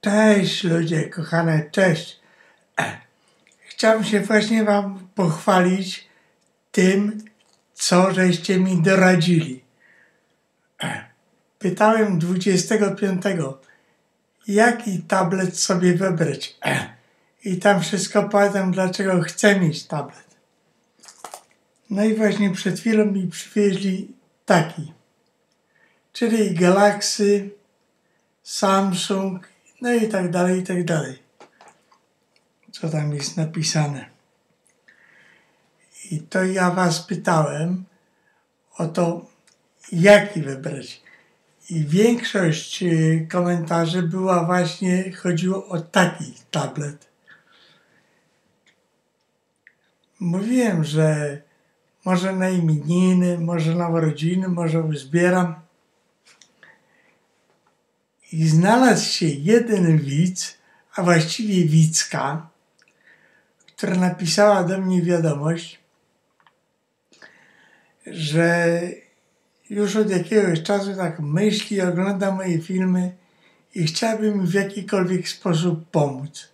Cześć ludzie, kochane, cześć. Chciałem się właśnie wam pochwalić tym, co żeście mi doradzili. Pytałem 25, jaki tablet sobie wybrać. I tam wszystko powiem, dlaczego chcę mieć tablet. No i właśnie przed chwilą mi przywieźli taki. Czyli Galaxy, Samsung, no i tak dalej, i tak dalej. Co tam jest napisane. I to ja was pytałem o to, jaki wybrać. I większość y, komentarzy była właśnie, chodziło o taki tablet. Mówiłem, że może na imieniny, może na urodziny, może zbieram. I znalazł się jeden widz, a właściwie widzka, która napisała do mnie wiadomość, że już od jakiegoś czasu tak myśli, ogląda moje filmy i chciałaby mi w jakikolwiek sposób pomóc.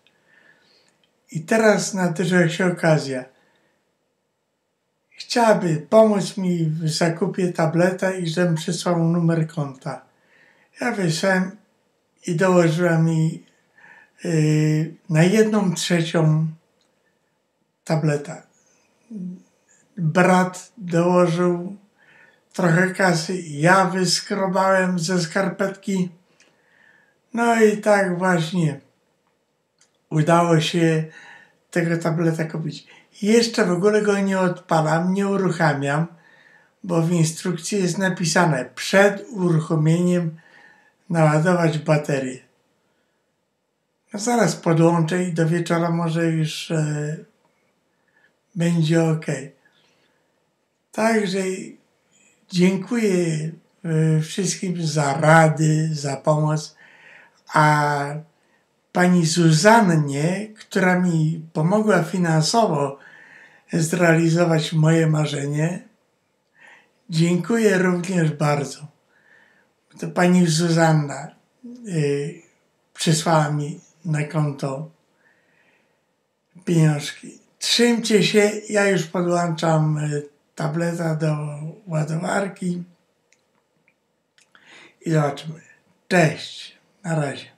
I teraz nadarzyła się okazja. Chciałaby pomóc mi w zakupie tableta i żebym przysłał numer konta. Ja wysłałem i dołożyła mi yy, na jedną trzecią tableta. Brat dołożył trochę kasy, ja wyskrobałem ze skarpetki. No i tak właśnie udało się tego tableta kupić. Jeszcze w ogóle go nie odpalam, nie uruchamiam, bo w instrukcji jest napisane przed uruchomieniem naładować baterię. Zaraz podłączę i do wieczora może już e, będzie ok. Także dziękuję e, wszystkim za rady, za pomoc, a pani Zuzannie, która mi pomogła finansowo zrealizować moje marzenie, dziękuję również bardzo. To pani Zuzanna y, przysłała mi na konto pieniążki. Trzymcie się, ja już podłączam y, tableta do ładowarki i zobaczymy. Cześć, na razie.